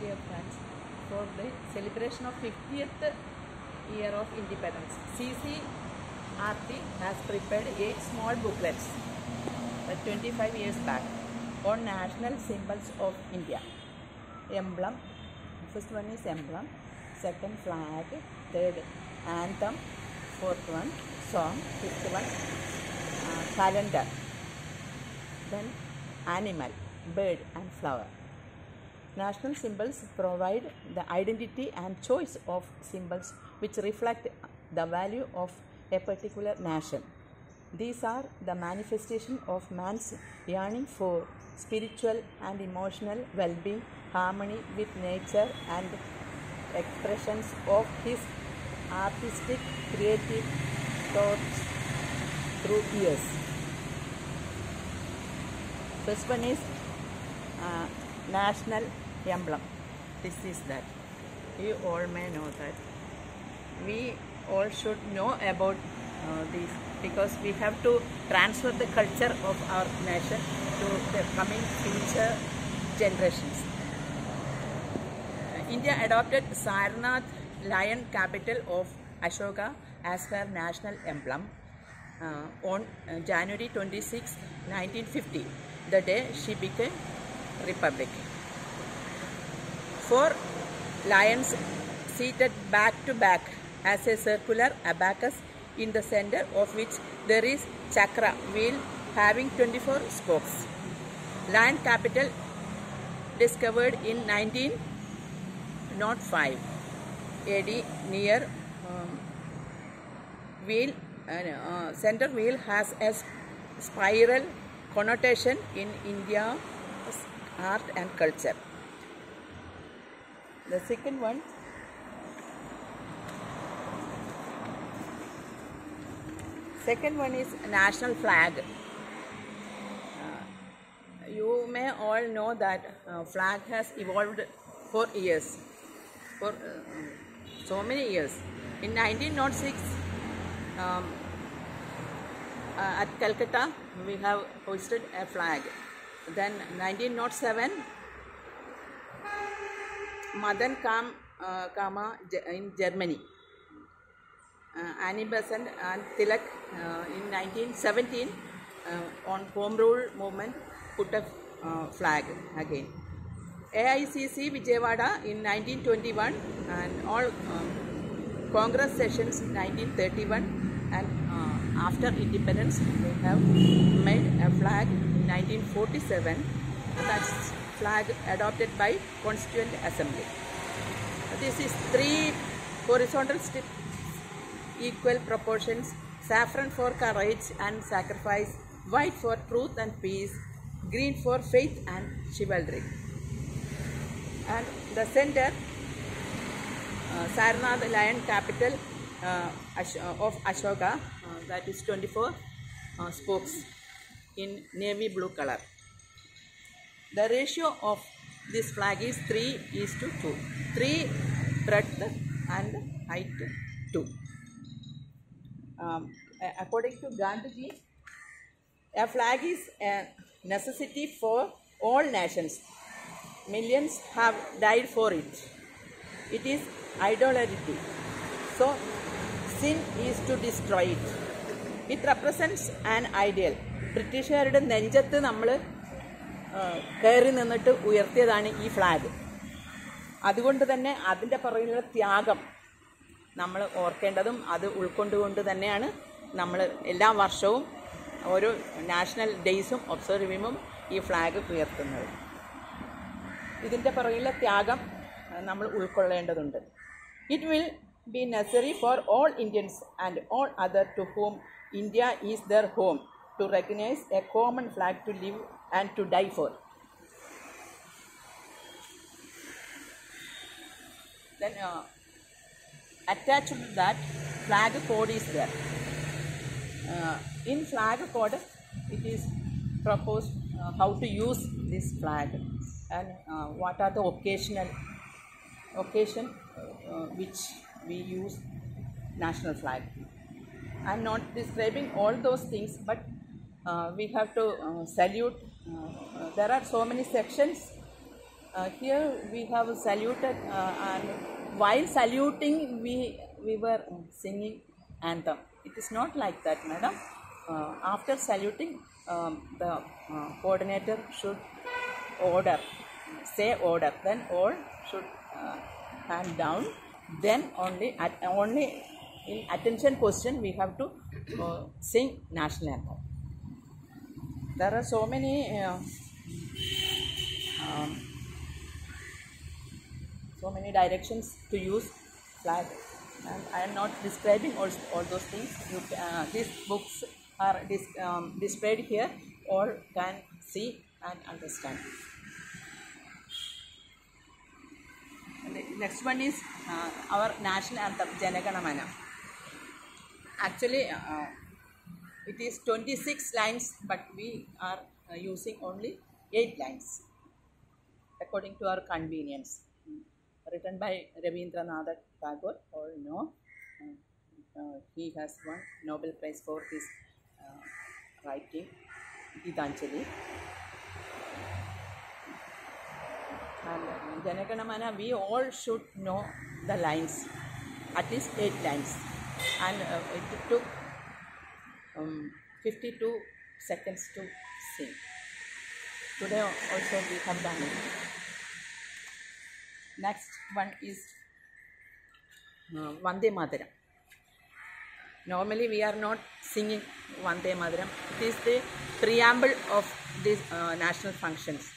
Of France for the celebration of 50th year of independence. CCRT has prepared eight small booklets uh, 25 years back on national symbols of India. Emblem, first one is emblem, second flag, third anthem, fourth one song, fifth one uh, calendar, then animal, bird and flower. National symbols provide the identity and choice of symbols which reflect the value of a particular nation. These are the manifestation of man's yearning for spiritual and emotional well being, harmony with nature, and expressions of his artistic creative thoughts through years. First one is uh, national emblem. This is that. You all may know that. We all should know about uh, this because we have to transfer the culture of our nation to the coming future generations. Uh, India adopted Sarnath lion capital of Ashoka as her national emblem uh, on uh, January 26, 1950, the day she became republic. Four lions seated back to back as a circular abacus in the center of which there is chakra wheel having 24 spokes. Lion capital discovered in 1905 AD near um, wheel uh, uh, center wheel has a spiral connotation in India's art and culture. The second one second one is national flag. Uh, you may all know that uh, flag has evolved for years, for uh, so many years. In 1906, um, uh, at Calcutta, we have hoisted a flag. Then 1907, Madan Kam, uh, Cama in Germany. Uh, Annie Besant and Tilak uh, in 1917 uh, on Home Rule movement put a uh, flag again. AICC Vijayawada in 1921 and all um, Congress sessions in 1931 and uh, after independence they have made a flag 1947 that's flag adopted by Constituent Assembly. This is three horizontal strips equal proportions, saffron for courage and sacrifice, white for truth and peace, green for faith and chivalry. And the center, uh, Sarnath lion capital uh, uh, of Ashoka, uh, that is 24 uh, spokes in navy blue color. The ratio of this flag is 3 is to 2. 3 breadth and height 2 um, according to Gandhiji, a flag is a necessity for all nations. Millions have died for it. It is idolatry. So, sin is to destroy it. It represents an ideal. ബ്രിട്ടീഷുകാരുടെ നെഞ്ചത്ത് നമ്മൾ കയറി നിന്നിട്ട് ഉയർത്തിയതാണ് ഈ flag. അതുകൊണ്ട് തന്നെ അതിന്റെ പുറകിലുള്ള ത്യാഗം നമ്മൾ ഓർക്കേണ്ടതും അത് ഉൾക്കൊണ്ടുകൊണ്ട് തന്നെയാണ് നമ്മൾ എല്ലാ വർഷവും ഓരോ നാഷണൽ ഡേയ്സും ഒബ്സർവ് ഈ ഫ്ലാഗ് ഉയർത്തുന്നത്. ഇതിന്റെ പുറകിലുള്ള ത്യാഗം നമ്മൾ ഉൾക്കൊള്ളേണ്ടതുണ്ട്. It will be necessary for all Indians and all other to home India is their home to recognize a common flag to live and to die for. Then uh, attached to that flag code is there. Uh, in flag code, it is proposed uh, how to use this flag and uh, what are the occasional occasion uh, which we use national flag. I'm not describing all those things, but we have to uh, salute uh, uh, there are so many sections. Uh, here we have saluted uh, and while saluting we we were singing anthem. It is not like that madam. Uh, after saluting um, the uh, coordinator should order say order then all should uh, hand down. Then only at only in attention position we have to uh, sing national anthem there are so many uh, um, so many directions to use flag. And i am not describing all, all those things. You, uh, these books are dis- um, displayed here all can see and understand. Next one is uh, our national anthem janaganamana. Actually uh, it is 26 lines but we are uh, using only 8 lines according to our convenience. Written by Rabindranath Tagore all know Uh, uh, he has won Nobel Prize for his uh, writing Gitanjali. And uh, Janaganamana we all should know the lines at least 8 lines. And uh, it took um, 52 seconds to sing. Today also we have done it. Next one is uh, Vande Mataram. Normally we are not singing Vande Mataram. It is the preamble of these uh, national functions.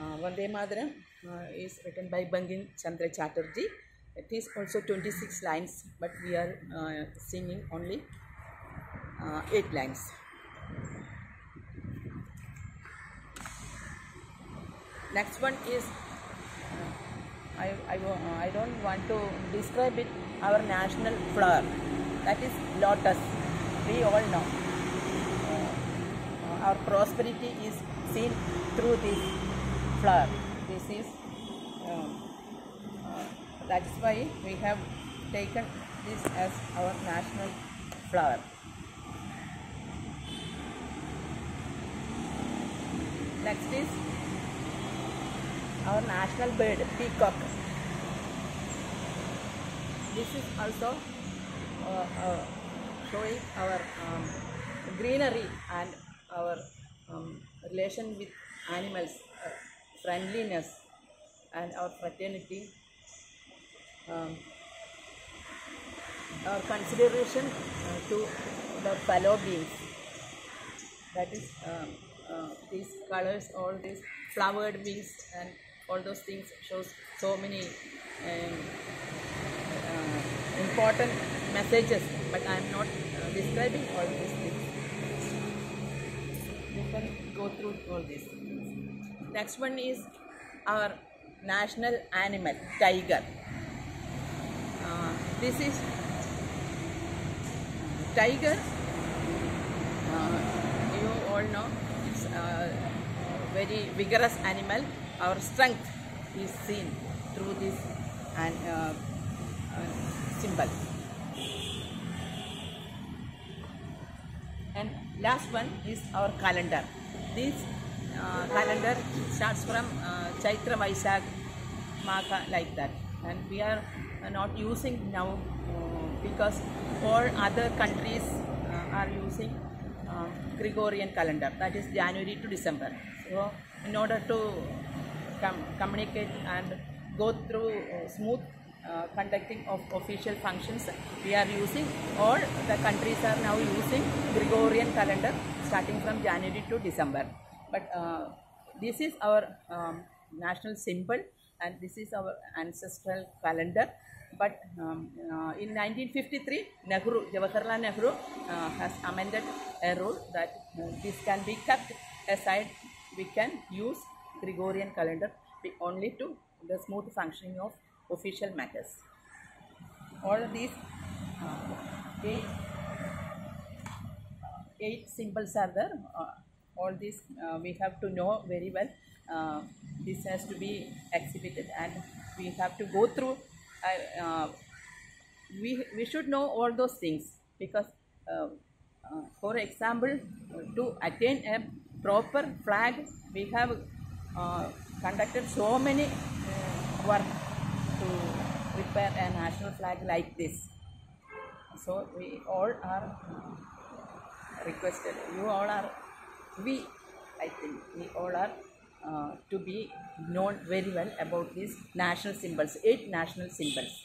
Uh, Vande Mataram uh, is written by Bankim Chandra Chatterjee. It is also 26 lines, but we are uh, singing only uh, 8 lines. Next one is uh, I, I, uh, I don't want to describe it our national flower. That is lotus. We all know. Uh, our prosperity is seen through this flower. This is um, uh, that is why we have taken this as our national flower next is our national bird peacock. This is also uh, uh, showing our um, greenery and our um, relation with animals uh, friendliness and our fraternity. Um, our consideration uh, to the fellow beings. That is um, these colors all these flowered wings and all those things shows so many um, uh, important messages but i am not uh, describing all these things. You can go through all this next one is our national animal tiger. Uh, this is tiger. Uh, you all know very vigorous animal our strength is seen through this and uh, uh, symbol. And last one is our calendar. This uh, calendar starts from uh, chaitra vaishak magha like that. And we are uh, not using now uh, because all other countries uh, are using uh, gregorian calendar that is january to december. So in order to com- communicate and go through uh, smooth uh, conducting of official functions we are using all the countries are now using gregorian calendar starting from january to december. But uh, this is our um, national symbol and this is our ancestral calendar but um, uh, in 1953 nehru jawaharlal nehru uh, has amended a rule that uh, this can be kept aside we can use gregorian calendar only to the smooth functioning of official matters all these uh, eight eight symbols are there. Uh, all these uh, we have to know very well. This has to be exhibited, and we have to go through. Uh, uh, we we should know all those things because, uh, uh, for example, to attain a proper flag, we have uh, conducted so many uh, work to prepare a national flag like this. So we all are uh, requested, you all are, we, I think, we all are uh, Uh, to be known very well about these national symbols, eight national symbols.